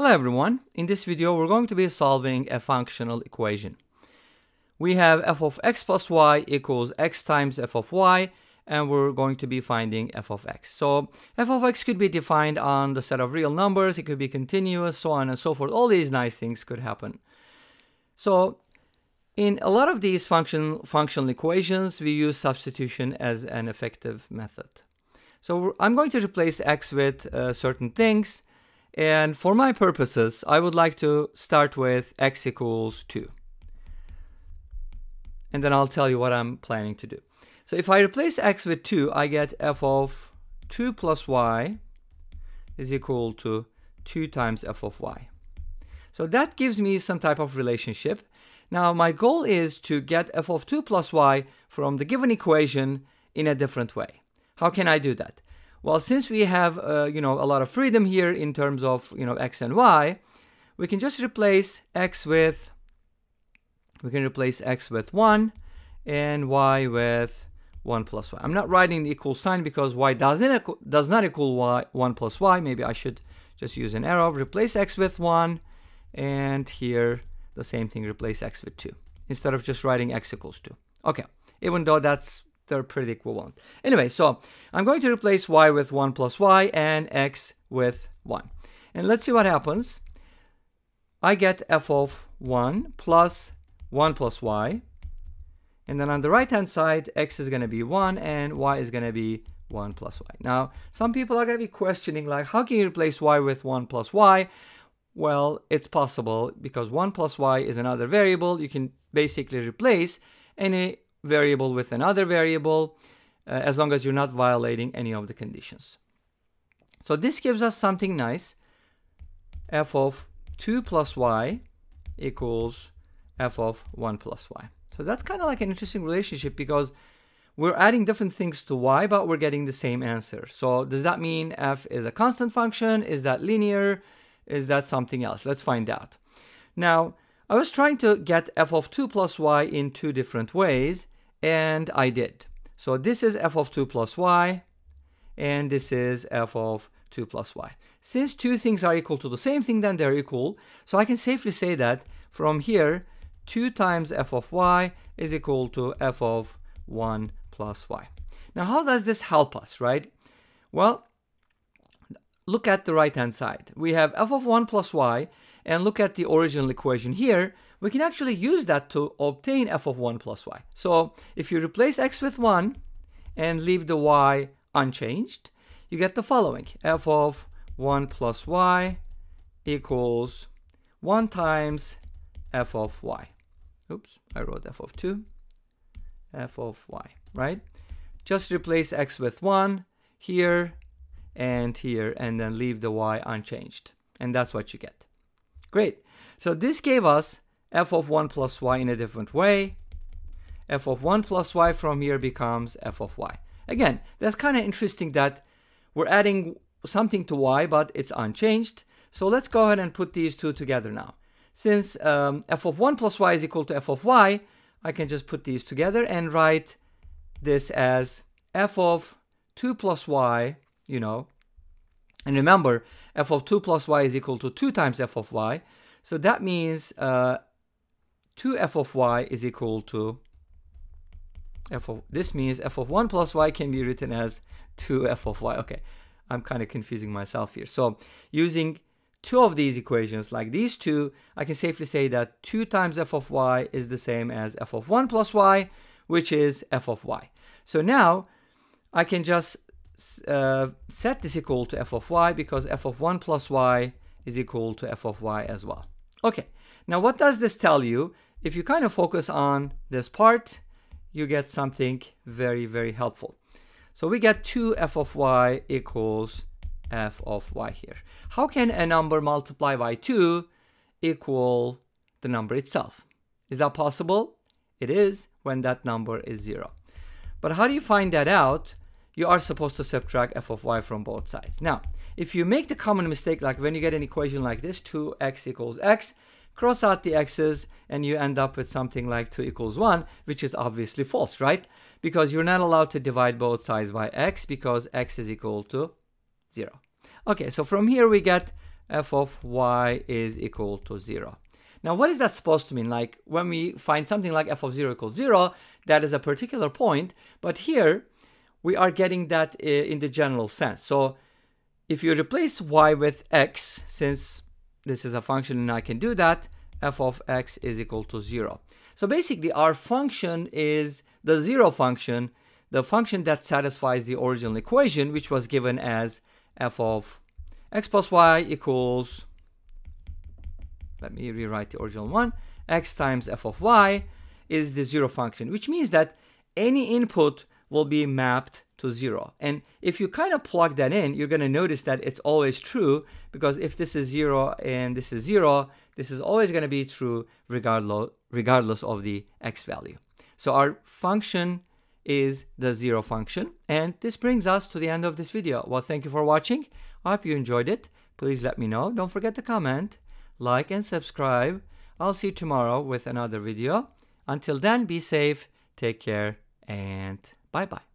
Hello everyone, in this video we're going to be solving a functional equation. We have f of x plus y equals x times f of y and we're going to be finding f of x. So f of x could be defined on the set of real numbers, it could be continuous, so on and so forth. All these nice things could happen. So in a lot of these function, functional equations, we use substitution as an effective method. So I'm going to replace x with uh, certain things and for my purposes, I would like to start with x equals 2. And then I'll tell you what I'm planning to do. So if I replace x with 2, I get f of 2 plus y is equal to 2 times f of y. So that gives me some type of relationship. Now my goal is to get f of 2 plus y from the given equation in a different way. How can I do that? Well, since we have uh, you know a lot of freedom here in terms of you know x and y, we can just replace x with we can replace x with 1 and y with 1 plus y. I'm not writing the equal sign because y doesn't does not equal y 1 plus y. Maybe I should just use an arrow. Replace x with 1 and here the same thing replace x with 2 instead of just writing x equals 2. Okay, even though that's they're pretty equivalent. Anyway, so I'm going to replace y with 1 plus y and x with 1. And let's see what happens. I get f of 1 plus 1 plus y. And then on the right hand side, x is going to be 1 and y is going to be 1 plus y. Now, some people are going to be questioning like, how can you replace y with 1 plus y? Well, it's possible because 1 plus y is another variable. You can basically replace any variable with another variable uh, as long as you're not violating any of the conditions. So this gives us something nice. f of 2 plus y equals f of 1 plus y. So that's kind of like an interesting relationship because we're adding different things to y, but we're getting the same answer. So does that mean f is a constant function? Is that linear? Is that something else? Let's find out. Now, I was trying to get f of 2 plus y in two different ways, and I did. So this is f of 2 plus y, and this is f of 2 plus y. Since two things are equal to the same thing, then they're equal. So I can safely say that from here, 2 times f of y is equal to f of 1 plus y. Now, how does this help us, right? Well, look at the right-hand side. We have f of 1 plus y, and look at the original equation here, we can actually use that to obtain f of 1 plus y. So if you replace x with 1 and leave the y unchanged, you get the following. f of 1 plus y equals 1 times f of y. Oops, I wrote f of 2, f of y, right? Just replace x with 1 here and here and then leave the y unchanged. And that's what you get. Great. So this gave us f of 1 plus y in a different way. f of 1 plus y from here becomes f of y. Again, that's kind of interesting that we're adding something to y, but it's unchanged. So let's go ahead and put these two together now. Since um, f of 1 plus y is equal to f of y, I can just put these together and write this as f of 2 plus y, you know. And remember, f of 2 plus y is equal to 2 times f of y. So that means uh, 2f of y is equal to f of, this means f of 1 plus y can be written as 2f of y. Okay, I'm kind of confusing myself here. So using two of these equations, like these two, I can safely say that 2 times f of y is the same as f of 1 plus y, which is f of y. So now I can just uh, set this equal to f of y because f of 1 plus y is equal to f of y as well. Okay, now what does this tell you? If you kind of focus on this part, you get something very, very helpful. So we get 2 f of y equals f of y here. How can a number multiplied by 2 equal the number itself? Is that possible? It is when that number is 0. But how do you find that out? You are supposed to subtract f of y from both sides. Now, if you make the common mistake, like when you get an equation like this, 2x equals x, cross out the x's and you end up with something like 2 equals 1, which is obviously false, right? Because you're not allowed to divide both sides by x because x is equal to 0. Okay, so from here we get f of y is equal to 0. Now, what is that supposed to mean? Like when we find something like f of 0 equals 0, that is a particular point. But here, we are getting that uh, in the general sense. So if you replace y with x, since this is a function and I can do that, f of x is equal to 0. So basically, our function is the 0 function, the function that satisfies the original equation, which was given as f of x plus y equals let me rewrite the original one, x times f of y is the zero function, which means that any input will be mapped to zero. And if you kind of plug that in, you're going to notice that it's always true because if this is zero and this is zero, this is always going to be true regardless, regardless of the x value. So our function is the zero function. And this brings us to the end of this video. Well, thank you for watching. I hope you enjoyed it. Please let me know. Don't forget to comment like and subscribe. I'll see you tomorrow with another video. Until then, be safe, take care, and bye bye.